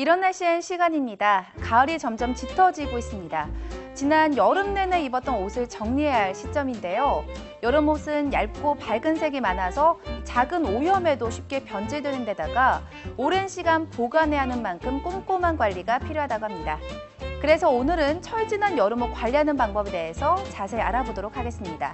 이런 날씨엔 시간입니다. 가을이 점점 짙어지고 있습니다. 지난 여름 내내 입었던 옷을 정리해야 할 시점인데요. 여름 옷은 얇고 밝은 색이 많아서 작은 오염에도 쉽게 변질되는 데다가 오랜 시간 보관해야 하는 만큼 꼼꼼한 관리가 필요하다고 합니다. 그래서 오늘은 철진한 여름 옷 관리하는 방법에 대해서 자세히 알아보도록 하겠습니다.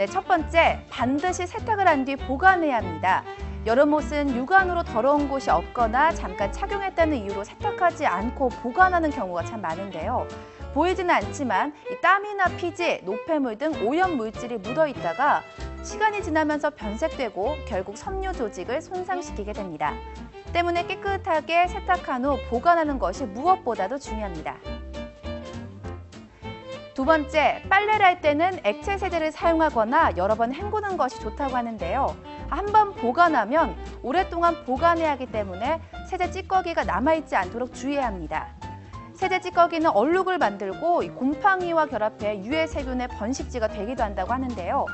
네, 첫 번째, 반드시 세탁을 한 뒤 보관해야 합니다. 여름옷은 육안으로 더러운 곳이 없거나 잠깐 착용했다는 이유로 세탁하지 않고 보관하는 경우가 참 많은데요. 보이지는 않지만 이 땀이나 피지, 노폐물 등 오염 물질이 묻어 있다가 시간이 지나면서 변색되고 결국 섬유 조직을 손상시키게 됩니다. 때문에 깨끗하게 세탁한 후 보관하는 것이 무엇보다도 중요합니다. 두 번째, 빨래를 할 때는 액체 세제를 사용하거나 여러 번 헹구는 것이 좋다고 하는데요. 한 번 보관하면 오랫동안 보관해야 하기 때문에 세제 찌꺼기가 남아있지 않도록 주의해야 합니다. 세제 찌꺼기는 얼룩을 만들고 곰팡이와 결합해 유해 세균의 번식지가 되기도 한다고 하는데요.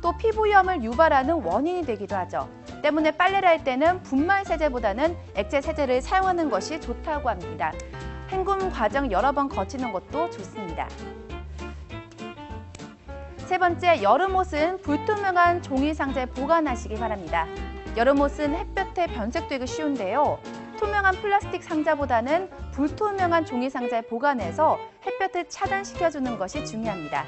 또 피부염을 유발하는 원인이 되기도 하죠. 때문에 빨래를 할 때는 분말 세제보다는 액체 세제를 사용하는 것이 좋다고 합니다. 헹굼 과정 여러 번 거치는 것도 좋습니다. 세 번째, 여름옷은 불투명한 종이 상자에 보관하시기 바랍니다. 여름옷은 햇볕에 변색되기 쉬운데요. 투명한 플라스틱 상자보다는 불투명한 종이 상자에 보관해서 햇볕을 차단시켜주는 것이 중요합니다.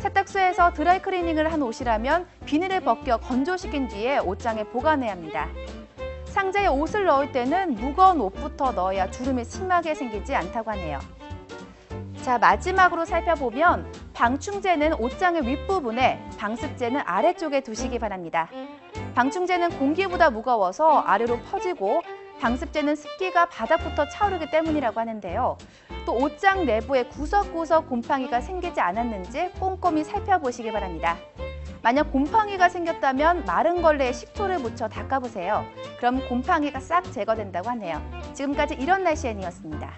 세탁소에서 드라이클리닝을 한 옷이라면 비닐을 벗겨 건조시킨 뒤에 옷장에 보관해야 합니다. 상자에 옷을 넣을 때는 무거운 옷부터 넣어야 주름이 심하게 생기지 않다고 하네요. 자, 마지막으로 살펴보면 방충제는 옷장의 윗부분에, 방습제는 아래쪽에 두시기 바랍니다. 방충제는 공기보다 무거워서 아래로 퍼지고 방습제는 습기가 바닥부터 차오르기 때문이라고 하는데요. 또 옷장 내부에 구석구석 곰팡이가 생기지 않았는지 꼼꼼히 살펴보시기 바랍니다. 만약 곰팡이가 생겼다면 마른 걸레에 식초를 묻혀 닦아보세요. 그럼 곰팡이가 싹 제거된다고 하네요. 지금까지 이런 날씨엔이었습니다.